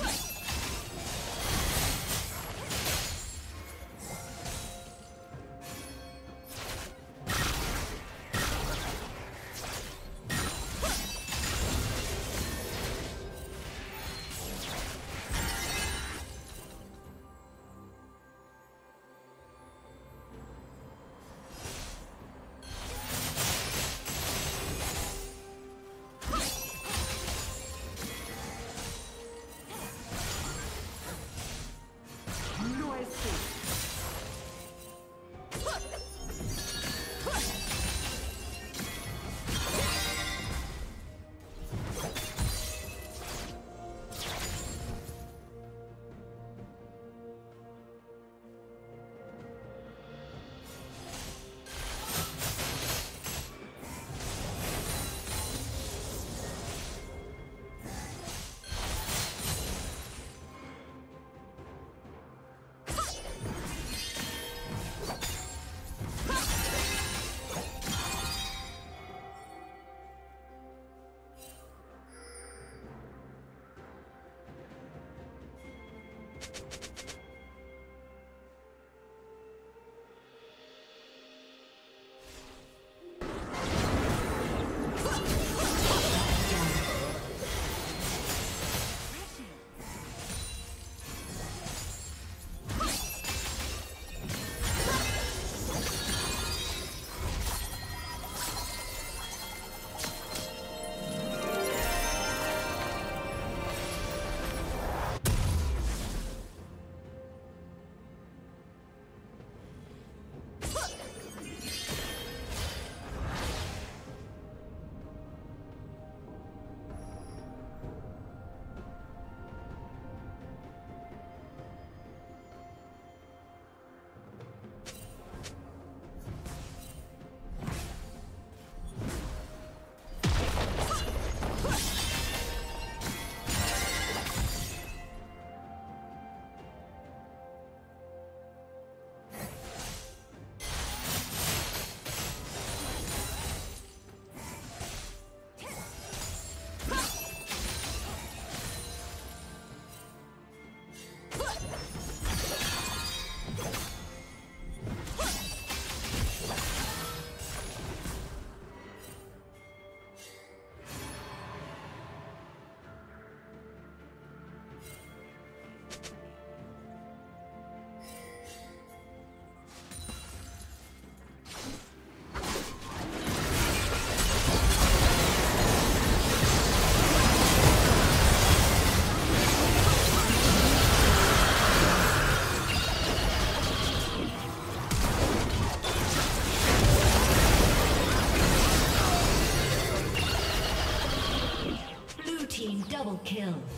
Huh! Triple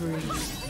spree.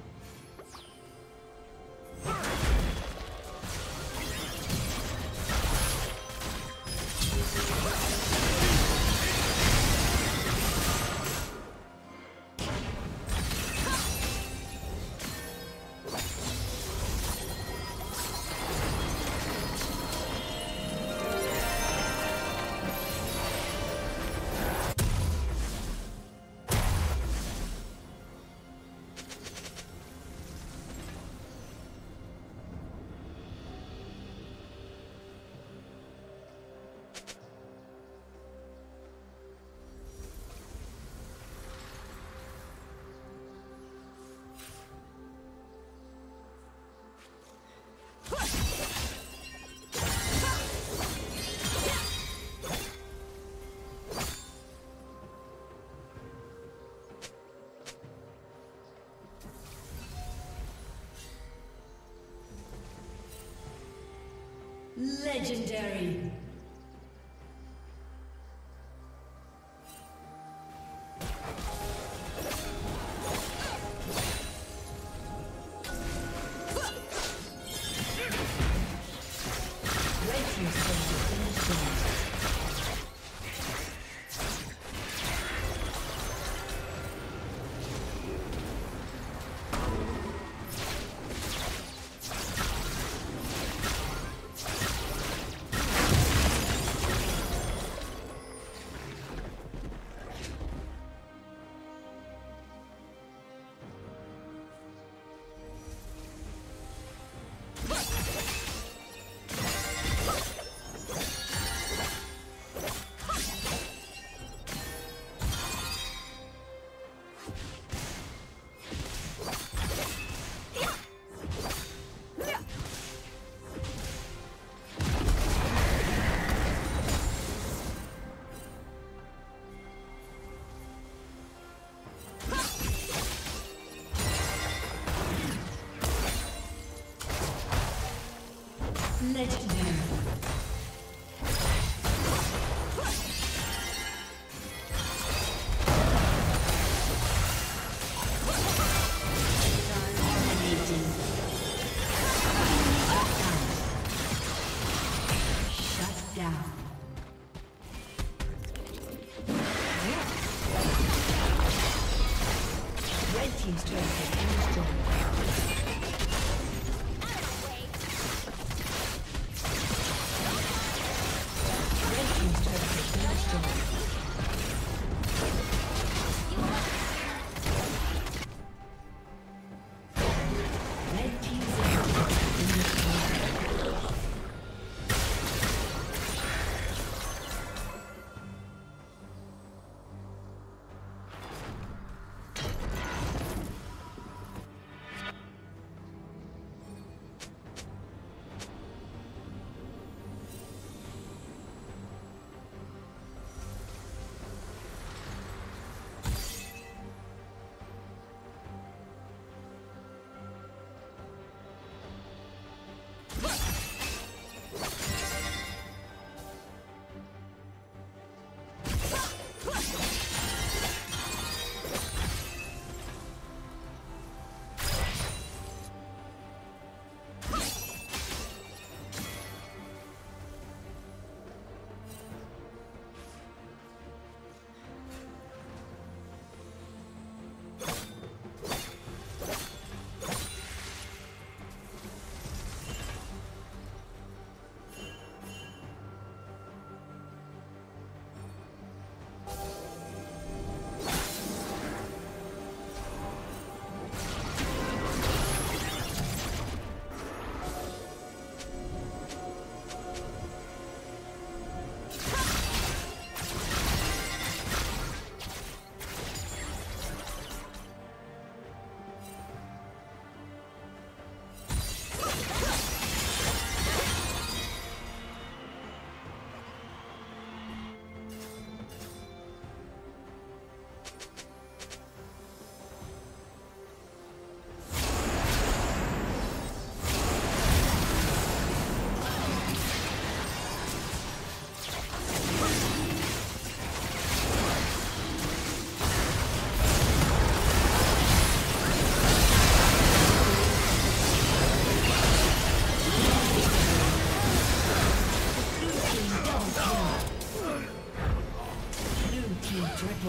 Legendary.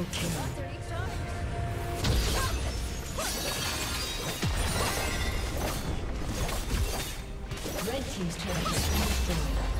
Double kill. Red Team's turret has destroyed.